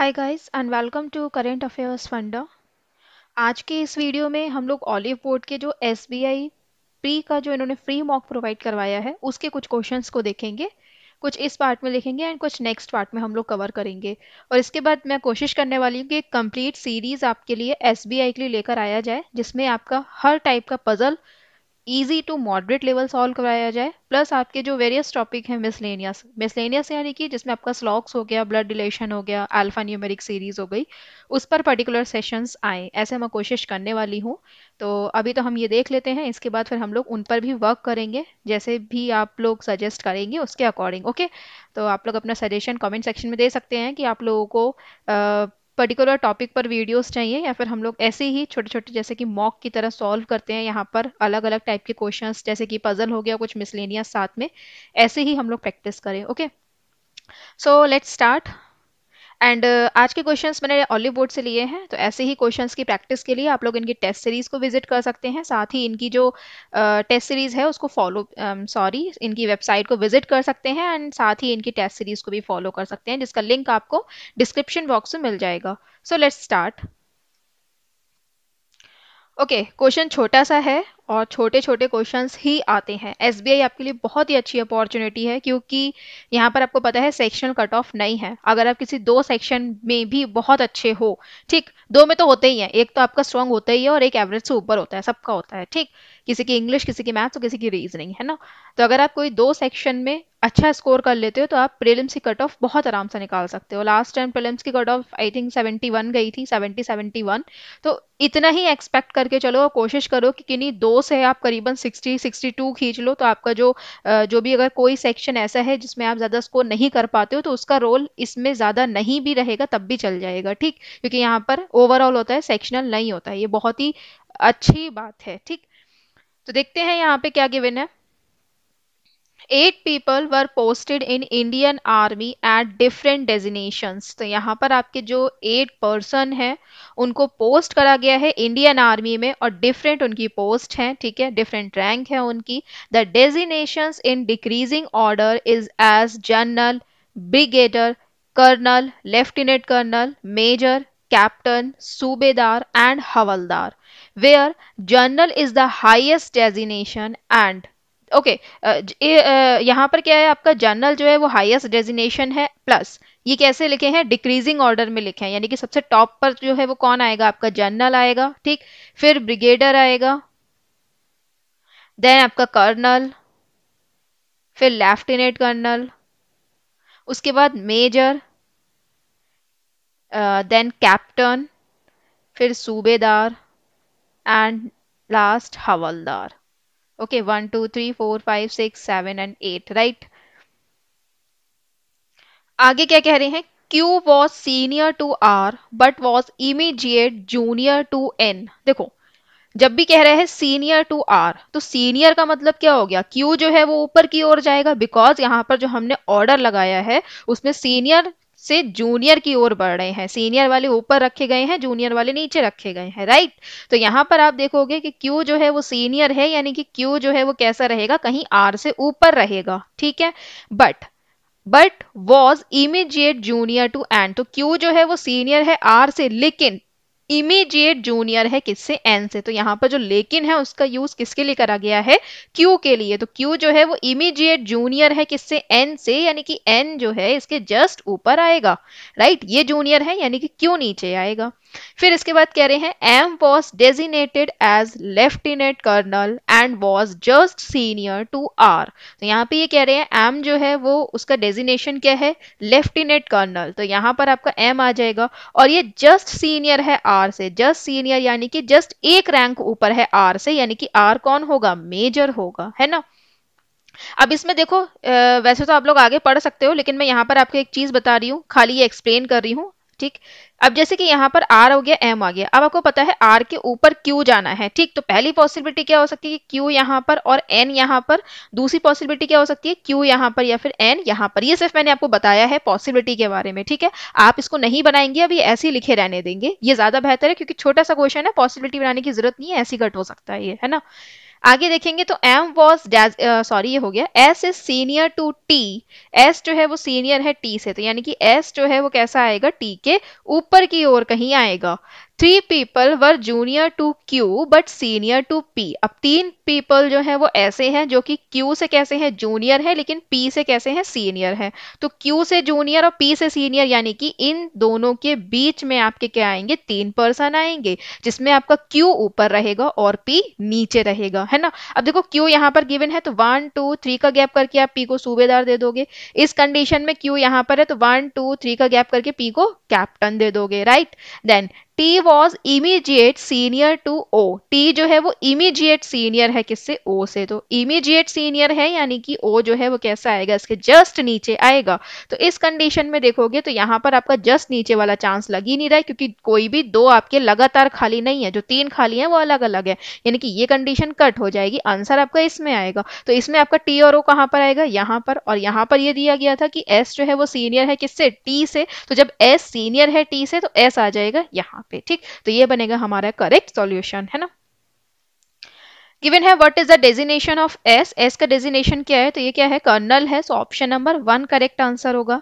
Hi guys and welcome to current affairs funda आज के इस वीडियो में हम लोग ऑलिव बोर्ड के जो एसबीआई प्री का जो इन्होंने फ्री मॉक प्रोवाइड करवाया है, उसके कुछ क्वेश्चंस को देखेंगे, कुछ इस पार्ट में लिखेंगे एंड कुछ नेक्स्ट पार्ट में हम लोग कवर करेंगे। और इसके बाद मैं कोशिश करने वाली हूँ कि एक कंप्लीट सीरीज़ आपके लिए एस के लिए लेकर आया जाए, जिसमें आपका हर टाइप का puzzle easy to moderate level solve कराया जाए प्लस आपके जो वेरियस टॉपिक हैं मिसलेनियस मिसलेनियस यानी कि जिसमें आपका स्लॉक्स हो गया ब्लड रिलेशन हो गया अल्फ़ा न्यूमेरिक सीरीज़ हो गई, उस पर पर्टिकुलर सेशंस आए, ऐसे मैं कोशिश करने वाली हूँ। तो अभी तो हम ये देख लेते हैं, इसके बाद फिर हम लोग उन पर भी वर्क करेंगे, जैसे भी आप लोग सजेस्ट करेंगे, उसके अकॉर्डिंग ओके तो आप लोग अपना सजेशन कमेंट सेक्शन में दे सकते हैं कि आप लोगों को पर्टिकुलर टॉपिक पर वीडियोस चाहिए या फिर हम लोग ऐसे ही छोटे छोटे जैसे कि मॉक की तरह सॉल्व करते हैं यहाँ पर अलग अलग टाइप के क्वेश्चंस जैसे कि पजल हो गया, कुछ मिसलेनियस साथ में, ऐसे ही हम लोग प्रैक्टिस करें okay so let's start and uh, आज के क्वेश्चंस मैंने ऑलिव बोर्ड से लिए हैं तो ऐसे ही क्वेश्चंस की प्रैक्टिस के लिए आप लोग इनकी टेस्ट सीरीज़ को विज़िट कर सकते हैं। साथ ही इनकी जो टेस्ट uh, सीरीज़ है उसको फॉलो सॉरी um, इनकी वेबसाइट को विज़िट कर सकते हैं एंड साथ ही इनकी टेस्ट सीरीज़ को भी फॉलो कर सकते हैं जिसका लिंक आपको डिस्क्रिप्शन बॉक्स में मिल जाएगा। So let's start okay question छोटा सा है और छोटे छोटे क्वेश्चंस ही आते हैं। एसबीआई आपके लिए बहुत ही अच्छी अपॉर्चुनिटी है क्योंकि यहाँ पर आपको पता है सेक्शनल कट ऑफ़ नहीं है। अगर आप किसी दो सेक्शन में भी बहुत अच्छे हो, ठीक, दो में तो होते ही हैं। एक तो आपका स्ट्रॉन्ग होता ही है और एक एवरेज से ऊपर होता है, सबका होता है, ठीक। किसी की इंग्लिश किसी की मैथ्स और किसी की रीजनिंग है ना? तो अगर आप कोई दो सेक्शन में अच्छा स्कोर कर लेते हो तो आप प्रीलिम्स की कट ऑफ़ बहुत आराम से निकाल सकते हो। लास्ट टाइम प्रीलिम्स की कट ऑफ़ आई थिंक 71 गई थी 70 71 तो इतना ही एक्सपेक्ट करके चलो और कोशिश करो कि किन्हीं दो से आप करीबन 60 62 खींच लो तो आपका जो जो भी अगर कोई सेक्शन ऐसा है जिसमें आप ज़्यादा स्कोर नहीं कर पाते हो तो उसका रोल इसमें ज़्यादा नहीं भी रहेगा, तब भी चल जाएगा, ठीक? क्योंकि यहाँ पर ओवरऑल होता है सेक्शनल नहीं होता है। ये बहुत ही अच्छी बात है, ठीक? तो देखते हैं यहाँ पे क्या गिवन है। Eight people were posted in Indian Army at different designations तो यहाँ पर आपके जो एट पर्सन है, उनको पोस्ट करा गया है इंडियन आर्मी में और डिफरेंट उनकी पोस्ट है, ठीक है? डिफरेंट रैंक है उनकी। The designations in decreasing order is as general brigadier colonel lieutenant colonel major captain subedar and havildar where general is the highest designation and okay okay, uh, यहाँ पर क्या है? आपका जनरल जो है वो हाईएस्ट डेजिनेशन है प्लस ये कैसे लिखे हैं? डिक्रीजिंग ऑर्डर में लिखे हैं यानी कि सबसे टॉप पर जो है वो कौन आएगा? आपका जनरल आएगा ठीक? फिर ब्रिगेडर आएगा देन आपका कर्नल फिर लेफ्टिनेंट कर्नल उसके बाद मेजर देन कैप्टन फिर subedar and last Havaldar. Okay, 1, 2, 3, 4, 5, 6, 7 and 8, right? आगे क्या कह रहे हैं Q was senior to R but was immediate junior to N. देखो जब भी कह रहे हैं सीनियर टू आर तो सीनियर का मतलब क्या हो गया क्यू जो है वो ऊपर की ओर जाएगा बिकॉज़ यहाँ पर जो हमने ऑर्डर लगाया है उसमें सीनियर से जूनियर की ओर बढ़ रहे हैं। सीनियर वाले ऊपर रखे गए हैं जूनियर वाले नीचे रखे गए हैं राइट तो यहाँ पर आप देखोगे कि क्यू जो है वो सीनियर है, यानी कि क्यू जो है वो कैसा रहेगा? कहीं आर से ऊपर रहेगा, ठीक है? But but was immediate junior to and तो क्यू जो है वो सीनियर है आर से, लेकिन इमीडिएट जूनियर है किससे? एन से। तो यहाँ पर जो लेकिन है, उसका यूज़ किसके लिए करा गया है? क्यू के लिए। तो क्यू जो है, वो इमीडिएट जूनियर है किससे? एन से, यानी कि एन जो है, इसके जस्ट ऊपर आएगा। राइट ये जूनियर है, यानी कि क्यू नीचे आएगा। फिर इसके बाद कह रहे हैं M was designated as lieutenant colonel and was just senior to R तो यहाँ पे ये कह रहे हैं एम जो है वो उसका डेजिनेशन क्या है? लेफ्टिनेंट कर्नल तो यहाँ पर आपका एम आ जाएगा और ये जस्ट सीनियर है आर से। जस्ट सीनियर यानी कि जस्ट एक रैंक ऊपर है आर से, यानी कि आर कौन होगा? मेजर होगा, है ना? अब इसमें देखो वैसे तो आप लोग आगे पढ़ सकते हो, लेकिन मैं यहाँ पर आपको एक चीज़ बता रही हूँ, खाली ये एक्सप्लेन कर रही हूँ। ठीक? अब जैसे कि यहाँ पर आर हो गया एम आ गया। अब आपको पता है आर के ऊपर क्यू जाना है, ठीक? तो पहली पॉसिबिलिटी क्या हो सकती है क्यू यहाँ पर और एन यहाँ पर? दूसरी पॉसिबिलिटी क्या हो सकती है? क्यू यहाँ पर या फिर एन यहाँ पर? ये सिर्फ़ मैंने आपको बताया है पॉसिबिलिटी के बारे में, ठीक है? आप इसको नहीं बनाएँगे, अभी ऐसे ही लिखे रहने देंगे। ये ज़्यादा बेहतर है क्योंकि छोटा सा क्वेश्चन है पॉसिबिलिटी बनाने की ज़रूरत नहीं है, ऐसी घट हो सकता है ये, है ना? आगे देखेंगे तो एम वॉज़ डेज़ सॉरी ये हो गया। S is senior to T S जो है वो सीनियर है टी से तो यानी कि एस जो है वो कैसा आएगा? टी के ऊपर की ओर कहीं आएगा। Three people were junior to Q but senior to P अब तीन पीपल जो है वो ऐसे हैं जो कि क्यू से कैसे हैं? जूनियर है, लेकिन पी से कैसे हैं? सीनियर है। तो क्यू से जूनियर और पी से सीनियर यानी कि इन दोनों के बीच में आपके क्या आएँगे? तीन पर्सन आएँगे, जिसमें आपका क्यू ऊपर रहेगा और पी नीचे रहेगा, है ना? अब देखो क्यू यहाँ पर गिवन है तो वन टू थ्री का गैप करके आप पी को सूबेदार दे दोगे। इस कंडीशन में क्यू यहाँ पर है तो वन टू थ्री का गैप करके पी को कैप्टन दे दोगे right then T was immediate senior to O T जो है वो इमीजिएट सीनियर है किससे? ओ से। तो इमीजिएट सीनियर है, यानी कि ओ जो है वो कैसा आएगा? इसके जस्ट नीचे आएगा। तो इस कंडीशन में देखोगे तो यहाँ पर आपका जस्ट नीचे वाला चांस लग ही नहीं रहा है, क्योंकि कोई भी दो आपके लगातार खाली नहीं है। जो तीन खाली है, वो अलग अलग है। यानी कि ये कंडीशन कट हो जाएगी। आंसर आपका इसमें आएगा। तो इसमें आपका टी और ओ कहाँ पर आएगा? यहाँ पर। और यहाँ पर ये दिया गया था कि एस जो है वो सीनियर है किससे? टी से। तो जब एस सीनियर है टी से तो एस आ जाएगा यहाँ। पे, ठीक? तो ये बनेगा हमारा करेक्ट सॉल्यूशन है ना? गिवन है what is the designation of S S का डेजिनेशन क्या है? तो ये क्या है? कर्नल है so option number one correct answer होगा।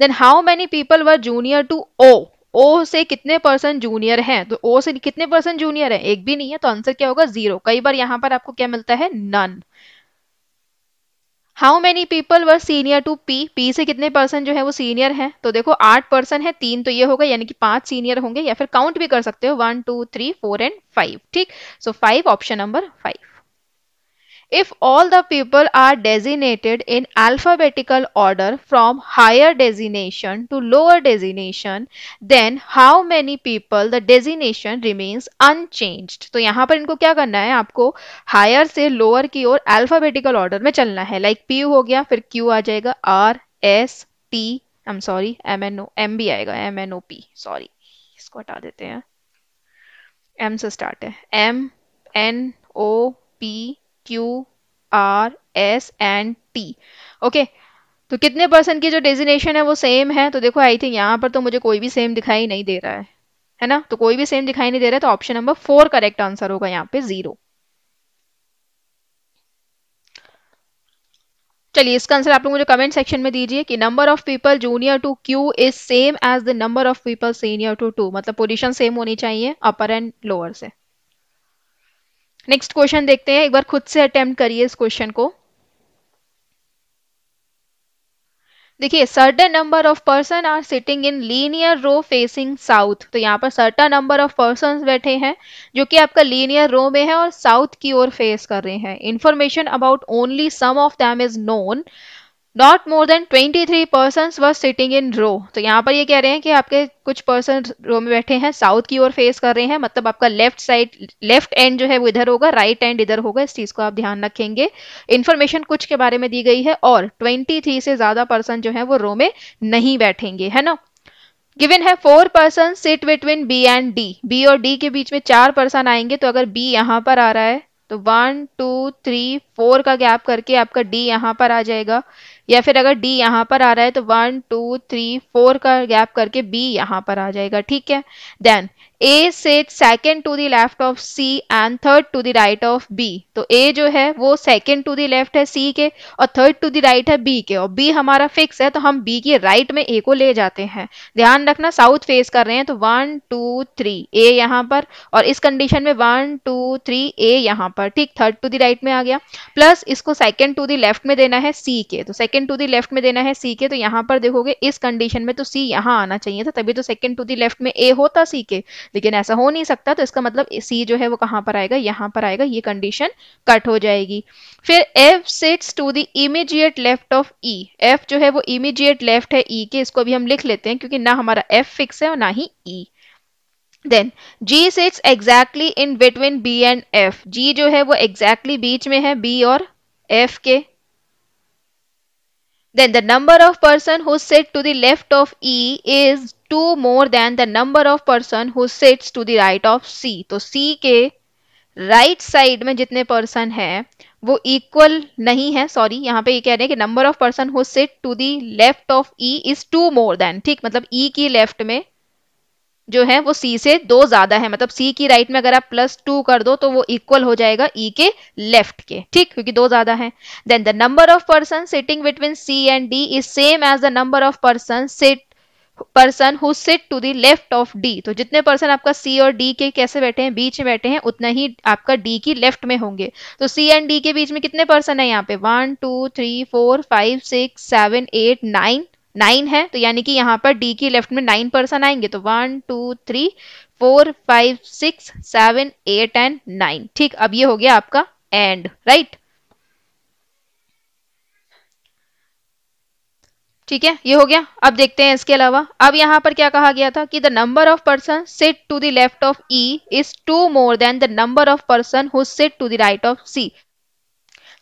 Then how many people were junior to O O से कितने परसेंट जूनियर हैं? तो ओ से कितने परसेंट जूनियर है? एक भी नहीं है तो आंसर क्या होगा? ज़ीरो कई बार यहाँ पर आपको क्या मिलता है? None how many people were senior to P P से कितने पर्सन जो है वो सीनियर हैं? तो देखो, आठ पर्सन है, तीन तो ये होगा, यानी कि पाँच सीनियर होंगे, या फिर काउंट भी कर सकते हो one two three four and five ठीक? So five option number five If all the people are designated in alphabetical order from higher designation to lower designation, then how many people the designation remains unchanged? तो यहाँ पर इनको क्या करना है आपको higher से लोअर की ओर अल्फाबेटिकल ऑर्डर में चलना है लाइक like पी हो गया फिर क्यू आ जाएगा R S T I M sorry M N O M B आएगा M N O P sorry इसको हटा देते हैं एम से स्टार्ट है M N O P Q R S and T okay तो कितने परसेंट की जो डेजिनेशन है वो सेम है? तो देखो आई थिंक यहाँ पर तो मुझे कोई भी सेम दिखाई नहीं दे रहा है है ना? तो कोई भी सेम दिखाई नहीं दे रहा है तो option number four correct answer होगा यहाँ पे ज़ीरो चलिए, इसका आंसर आप लोग मुझे कमेंट सेक्शन में दीजिए कि number of people junior to Q is same as the number of people senior to to मतलब पोजीशन सेम होनी चाहिए अपर एंड लोअर से। नेक्स्ट क्वेश्चन देखते हैं। एक बार खुद से अटेम्प्ट करिए इस क्वेश्चन को। देखिए certain number of person are sitting in linear row facing south तो यहाँ पर सर्टन नंबर ऑफ़ पर्सन बैठे हैं, जो कि आपका लीनियर रो में है और साउथ की ओर फेस कर रहे हैं। Information about only some of them is known not more than twenty three person were sitting in row तो यहाँ पर ये कह रहे हैं कि आपके कुछ पर्सन रो में बैठे हैं साउथ की ओर फेस कर रहे हैं मतलब आपका लेफ़्ट साइड लेफ़्ट एंड जो है वो इधर होगा राइट एंड इधर होगा, इस चीज़ को आप ध्यान रखेंगे। इन्फॉर्मेशन कुछ के बारे में दी गई है और ट्वेंटी थ्री से ज़्यादा पर्सन जो है वो रो में नहीं बैठेंगे, है ना? गिवन है four person sit between B and D B और डी के बीच में चार पर्सन आएँगे तो अगर बी यहाँ पर आ रहा है तो वन टू थ्री फोर का गैप करके आपका डी यहाँ पर आ जाएगा। या फिर अगर डी यहाँ पर आ रहा है तो वन टू थ्री फोर का गैप करके बी यहाँ पर आ जाएगा, ठीक है? Then A sit second to the left of C and third to the right of B तो ए जो है, वो सेकेंड टू द लेफ़्ट है सी के और थर्ड टू द राइट है बी के। और बी हमारा फिक्स है तो हम बी के राइट में ए को ले जाते हैं। ध्यान रखना साउथ फेस कर रहे हैं तो वन टू थ्री ए यहाँ पर और इस कंडीशन में वन टू थ्री ए यहाँ पर। ठीक थर्ड टू द राइट में आ गया। प्लस इसको सेकेंड टू द लेफ़्ट में देना है सी के। तो सेकेंड टू द लेफ़्ट में देना है सी के तो यहाँ पर देखोगे इस कंडीशन में तो सी यहाँ आना चाहिए था, तभी तो सेकेंड टू द लेफ़्ट में ए होता सी के। लेकिन ऐसा हो नहीं सकता तो इसका मतलब सी जो है वो कहाँ पर आएगा? यहाँ पर आएगा, ये कंडीशन कट हो जाएगी। फिर F sits to the immediate left of E F जो है वो इमीजिएट लेफ़्ट है ई e के, इसको भी हम लिख लेते हैं, क्योंकि ना हमारा एफ़ फिक्स है और ना ही E e. Then G sits exactly in between B and F G जो है वो एग्जैक्टली exactly बीच में है बी और एफ़ के। Then the number of person who sit to the left of E is 2 more than the number of person who sits to the right of C. तो C के right right side में जितने person हैं, वो equal नहीं है sorry यहाँ पे ये कह रहे हैं कि number of person who sit to the left of E is two more than ठीक मतलब ई e की लेफ़्ट में जो है, वो सी से दो ज़्यादा है मतलब सी की राइट में अगर आप प्लस टू कर दो तो वो इक्वल हो जाएगा ई e के लेफ़्ट के, ठीक, क्योंकि दो ज़्यादा है then the number of person sitting between C and D is same as the number of person sit person who sit to the left of D तो जितने पर्सन आपका सी और डी के कैसे बैठे हैं, बीच में बैठे हैं, उतना ही आपका डी की लेफ़्ट में होंगे। तो सी एंड डी के बीच में कितने पर्सन है यहाँ पे? One two three four five six seven eight nine nine है। तो यानी कि यहाँ पर डी की लेफ़्ट में नाइन पर्सन आएँगे। तो one two three four five six seven eight and nine ठीक, अब ये हो गया आपका एंड राइट ठीक है, ये हो गया। अब देखते हैं इसके अलावा। अब यहाँ पर क्या कहा गया था कि the number of person sit to the left of E is two more than the number of person who sit to the right of C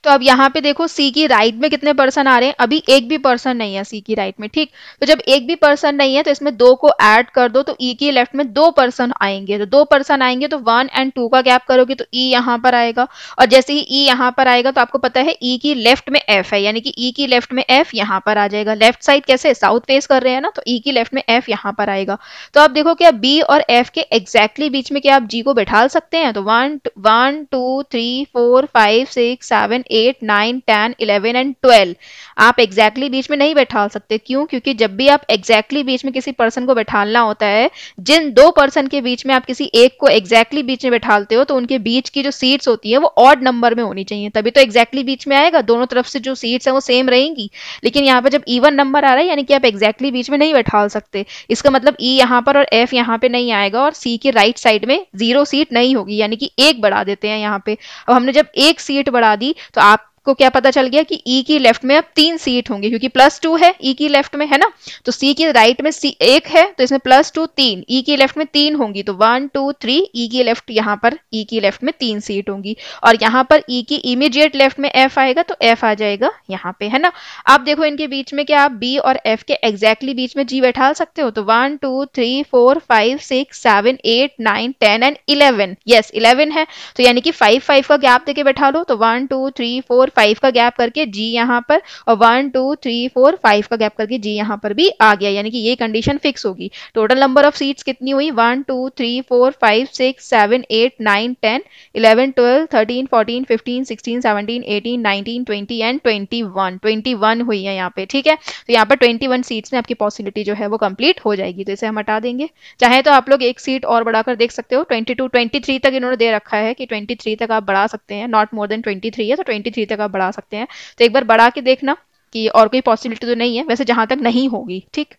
तो अब यहाँ पे देखो सी की राइट में कितने पर्सन आ रहे हैं? अभी एक भी पर्सन नहीं है सी की राइट में, ठीक? तो जब एक भी पर्सन नहीं है तो इसमें दो को ऐड कर दो तो ई e की लेफ़्ट में दो पर्सन आएँगे। तो दो पर्सन आएँगे तो वन एंड टू का गैप करोगे तो ई e यहाँ पर आएगा। और जैसे ही ई e यहाँ पर आएगा तो आपको पता है ई e की लेफ़्ट में एफ़ है, यानी कि ई e की लेफ़्ट में एफ़ यहाँ पर आ जाएगा। लेफ़्ट साइड कैसे? साउथ फेस कर रहे हैं ना तो ई e की लेफ़्ट में एफ़ यहाँ पर आएगा। तो आप देखो क्या बी और एफ़ के एग्जैक्टली बीच में क्या आप जी को बैठा सकते हैं? तो one one two three four five six seven eight nine ten eleven and twelve आप एग्जैक्टली exactly बीच में नहीं बैठा सकते। क्यों? क्योंकि जब भी आप एग्जैक्टली exactly बीच में किसी पर्सन को बैठालना होता है, जिन दो पर्सन के बीच में आप किसी एक को एग्जैक्टली exactly बीच में बैठालते हो तो उनके बीच की जो सीट्स होती है, वो ऑड नंबर में होनी चाहिए। तभी तो एग्जैक्टली exactly बीच में आएगा। दोनों तरफ़ से जो सीट्स है, वो सेम रहेंगी। लेकिन यहाँ पर जब ईवन नंबर आ रहा है, यानी कि आप एग्जैक्टली बीच में नहीं बैठा सकते। इसका मतलब ई e यहाँ पर और एफ़ यहाँ पे नहीं आएगा और सी की राइट साइड में ज़ीरो सीट नहीं होगी। यानी कि एक बढ़ा देते हैं यहाँ पे। अब हमने जब एक सीट बढ़ा दी तो आप को क्या पता चल गया कि ई e की लेफ़्ट में अब तीन सीट होंगी, क्योंकि प्लस टू है ई e की लेफ़्ट में, है ना? तो सी की राइट में सी एक है तो इसमें प्लस टू तीन ई e की लेफ़्ट में तीन होंगी तो वन टू थ्री ई की लेफ़्ट यहाँ पर ई e की लेफ़्ट में तीन सीट होंगी। और यहाँ पर ई e की इमीडिएट लेफ़्ट में एफ़ आएगा तो एफ़ आ जाएगा यहाँ पे, है ना? अब देखो इनके बीच में क्या आप बी और एफ़ के एग्जैक्टली बीच में जी बैठा सकते हो तो one two three four five six seven eight nine ten and eleven yes eleven है तो यानी कि फाइव फाइव का गैप देके बैठा लो तो one two three four five का गैप करके जी यहाँ पर, और one two three four five का गैप करके जी यहाँ पर भी आ गया, यानी कि ये कंडीशन फिक्स होगी। टोटल नंबर ऑफ़ सीट्स कितनी हुई? One two three four five six seven eight nine ten eleven twelve thirteen fourteen fifteen sixteen seventeen eighteen nineteen twenty and twenty one twenty one हुई है यहाँ पे, ठीक है? तो यहाँ पर ट्वेंटी वन सीट्स में आपकी पॉसिबिलिटी जो है वो कंप्लीट हो जाएगी। तो इसे हम हटा देंगे। चाहे तो आप लोग एक सीट और बढ़ाकर देख सकते हो। ट्वेंटी टू ट्वेंटी थ्री तक इन्होंने दे रखा है कि ट्वेंटी थ्री तक आप बढ़ा सकते हैं। Not more than twenty three है तो ट्वेंटी थ्री तक आप बढ़ा सकते हैं। तो एक बार बढ़ा के देखना कि और कोई पॉसिबिलिटी तो नहीं है, वैसे जहाँ तक नहीं होगी, ठीक?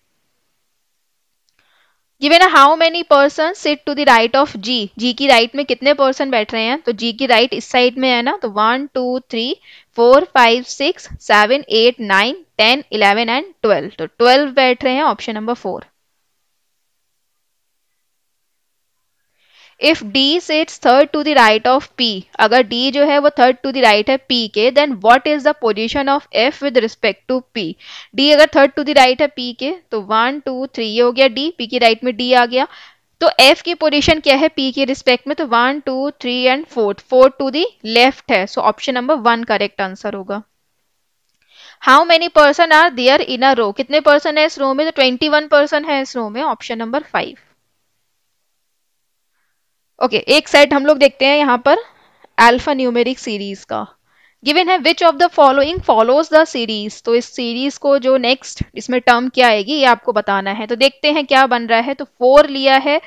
Given how many person sit to the right of G G की राइट में कितने पर्सन बैठ रहे हैं? तो जी की राइट इस साइड में है ना तो one two three four five six seven eight nine ten eleven and twelve तो ट्वेल्व बैठ रहे हैं option number four if D sets third to the right of P अगर डी जो है वो थर्ड टू द राइट है P के then what is the position of F with respect to P D अगर थर्ड टू द राइट है P के तो वन टू थ्री ये हो गया डी पी की राइट में डी आ गया। तो एफ़ की पोजीशन क्या है पी के रिस्पेक्ट में? तो one two three and fourth fourth to the left है। So option number one correct answer होगा। How many person are there in a row कितने पर्सन है इस रो में? तो ट्वेंटी वन पर्सन है इस रो में option number five okay okay, एक सेट हम लोग देखते हैं यहाँ पर अल्फ़ा न्यूमेरिक सीरीज़ का। गिवन है which of the following follows the series तो इस सीरीज़ को जो नेक्स्ट इसमें टर्म क्या आएगी ये आपको बताना है। तो देखते हैं क्या बन रहा है। तो फोर लिया है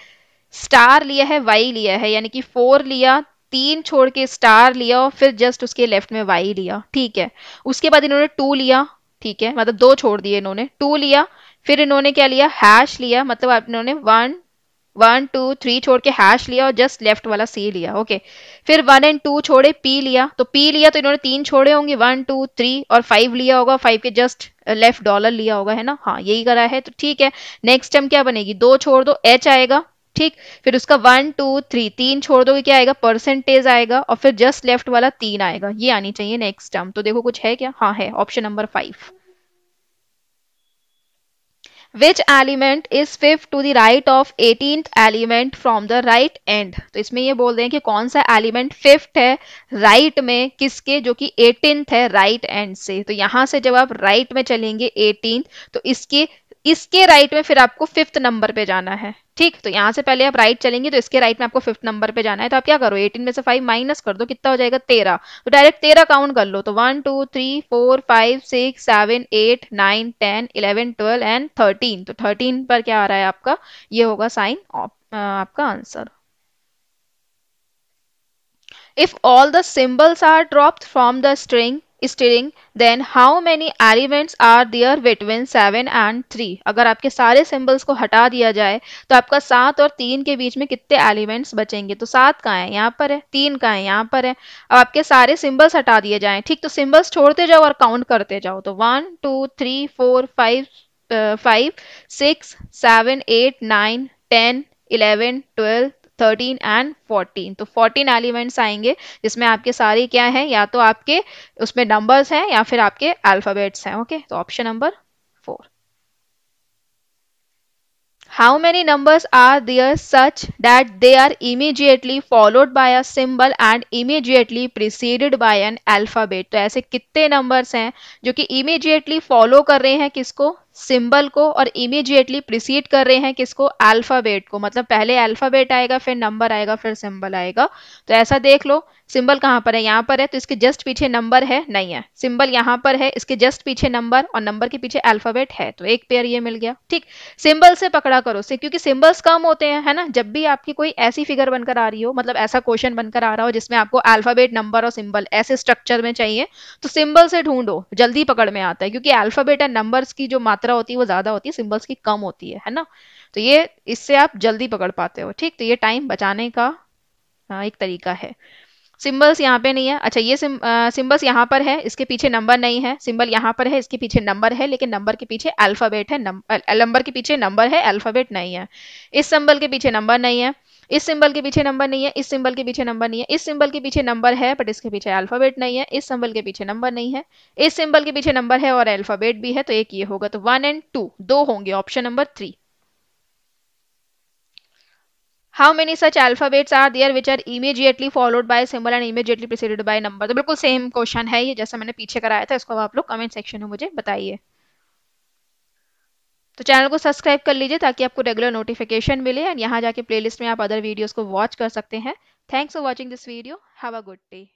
स्टार लिया है वाई लिया है। यानी कि फोर लिया तीन छोड़ के स्टार लिया और फिर जस्ट उसके लेफ़्ट में वाई लिया। ठीक है? उसके बाद इन्होंने टू लिया। ठीक है? मतलब दो छोड़ दिए इन्होंने। टू लिया फिर इन्होंने क्या लिया? हैश लिया। मतलब इन्होंने वन वन, टू, थ्री छोड़ के हैश लिया और जस्ट लेफ़्ट वाला सी लिया ओके फिर वन एंड टू छोड़े पी लिया तो पी लिया तो इन्होंने तीन छोड़े होंगे, वन टू थ्री और फाइव लिया होगा फाइव के जस्ट लेफ़्ट डॉलर लिया होगा, है ना? हाँ यही करा है तो ठीक है। नेक्स्ट टाइम क्या बनेगी? दो छोड़ दो एच आएगा, ठीक? फिर उसका वन, टू थ्री तीन छोड़ दोगे, क्या आएगा? परसेंटेज आएगा, और फिर जस्ट लेफ़्ट वाला तीन आएगा, ये आनी चाहिए नेक्स्ट टर्म तो देखो कुछ है क्या? हाँ है option number five which element is fifth to the right of 18th element from the right end तो इसमें ये बोल रहे हैं कि कौन सा एलिमेंट फिफ्थ है? राइट right में किसके? जो कि एटीन है राइट right एंड से। तो यहाँ से जब आप राइट right में चलेंगे एटीन तो इसके इसके राइट में फिर आपको फिफ्थ नंबर पे जाना है। ठीक तो यहाँ से पहले आप राइट चलेंगे तो इसके राइट में आपको फिफ्थ नंबर पे जाना है। तो आप क्या करो 18 में से 5 माइनस कर दो, कितना हो जाएगा? तेरह। तो डायरेक्ट तेरह काउंट कर लो तो one two three four five six seven eight nine ten eleven twelve and thirteen तो थर्टीन पर क्या आ रहा है आपका? ये होगा साइन आपका answer If all the symbols are dropped from the string string then how many elements are there between 7 and 3 अगर आपके सारे सिंबल्स को हटा दिया जाए तो आपका सात और तीन के बीच में कितने एलिमेंट्स बचेंगे? तो सात का है? यहाँ पर है। तीन का है? यहाँ पर है। अब आपके सारे सिंबल्स हटा दिए जाए। ठीक तो सिंबल्स छोड़ते जाओ और काउंट करते जाओ। तो one two three four five five six seven eight nine ten eleven twelve thirteen and fourteen तो फोर्टीन एलिमेंट्स आएँगे जिसमें आपके सारे क्या हैं या तो आपके उसमें नंबर्स हैं या फिर आपके अल्फाबेट्स हैं ओके तो option number four How many numbers are there such that they are immediately followed by a symbol and immediately preceded by an alphabet? तो ऐसे कितने numbers हैं जो कि immediately follow कर रहे हैं किसको सिंबल को और इमीडिएटली प्रिसीड कर रहे हैं किसको? अल्फ़ाबेट को। मतलब पहले अल्फ़ाबेट आएगा, फिर नंबर आएगा, फिर सिंबल आएगा। तो ऐसा देख लो सिंबल कहाँ पर है? यहाँ पर है तो इसके जस्ट पीछे नंबर है, नहीं है। सिंबल यहाँ पर है, इसके जस्ट पीछे नंबर और नंबर के पीछे अल्फ़ाबेट है। तो एक पेयर ये मिल गया, ठीक। सिंबल से पकड़ा करो से क्योंकि सिंबल्स कम होते हैं, है ना? जब भी आपकी कोई ऐसी फिगर बनकर आ रही हो मतलब ऐसा क्वेश्चन बनकर आ रहा हो, जिसमें आपको अल्फ़ाबेट नंबर और सिंबल ऐसे स्ट्रक्चर में चाहिए तो सिंबल से ढूंढो। जल्दी पकड़ में आता है, क्योंकि अल्फ़ाबेट एंड नंबर्स की जो मात्रा होती है, वो ज़्यादा होती है सिंबल्स की कम होती है है ना? तो ये, इससे आप जल्दी पकड़ पाते हो, ठीक? तो ये टाइम बचाने का एक तरीका है। सिंबल्स यहाँ पे नहीं है। अच्छा ये सिंबल्स यहाँ पर है, इसके पीछे नंबर नहीं है। सिंबल यहाँ पर है, इसके पीछे नंबर है, लेकिन नंबर के पीछे अल्फ़ाबेट है नंबर के पीछे नंबर है अल्फ़ाबेट नहीं है। इस सिंबल के पीछे नंबर नहीं है। इस सिंबल के पीछे नंबर नहीं है, इस सिंबल के पीछे नंबर नहीं है, इस सिंबल के पीछे नंबर है बट इसके पीछे अल्फ़ाबेट नहीं है, इस सिंबल के पीछे नंबर नहीं है। इस सिंबल के पीछे नंबर है और अल्फ़ाबेट भी है तो एक ये होगा तो वन एंड टू दो होंगे option number three how many such alphabets are there which are immediately followed by symbol and and immediately by number तो बिल्कुल सेम क्वेश्चन है ये, जैसा मैंने पीछे कराया था, इसको आप लोग कमेंट सेक्शन में मुझे बताइए। तो चैनल को सब्सक्राइब कर लीजिए ताकि आपको रेगुलर नोटिफिकेशन मिले एंड यहाँ जाके प्लेलिस्ट में आप अदर वीडियोस को वॉच कर सकते हैं। Thanks for watching this video have a good day